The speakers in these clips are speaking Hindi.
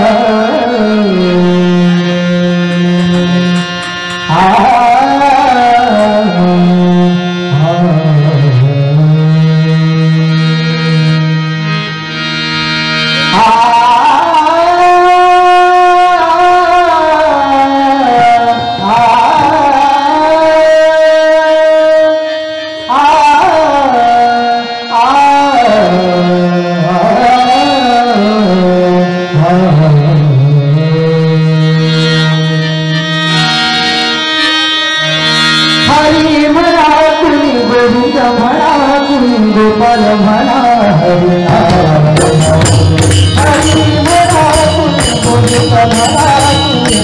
हरी गोविंद म्हणा कुंद गोपाल भरा हरि भरा म्हणा कुणी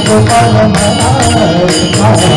गोपाल म्हणा हरी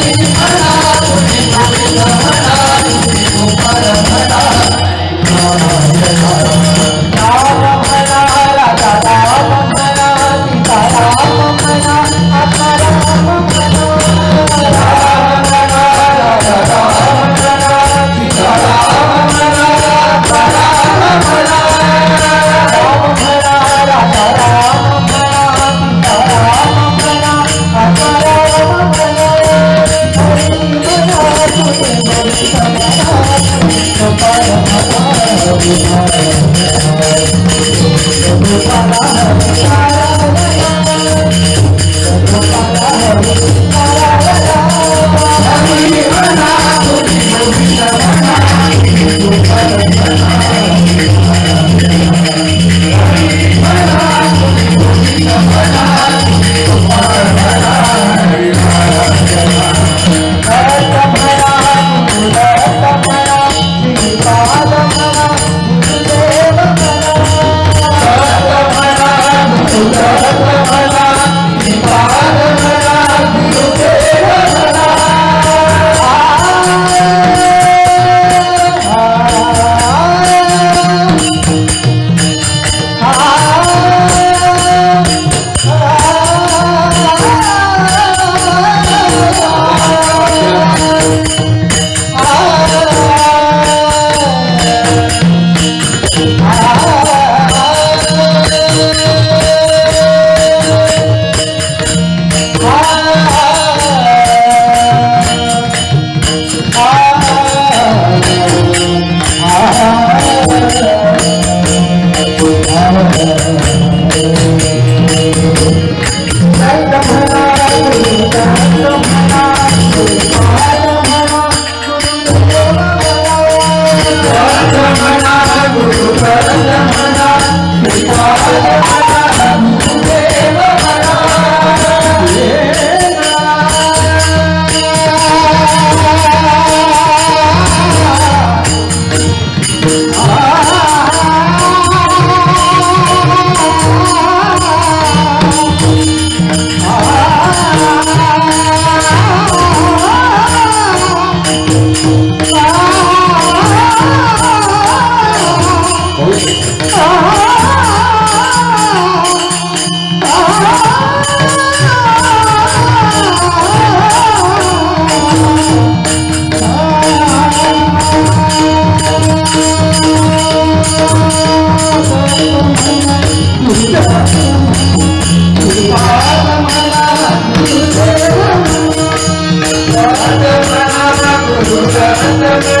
Hare Hare Baba, Bye.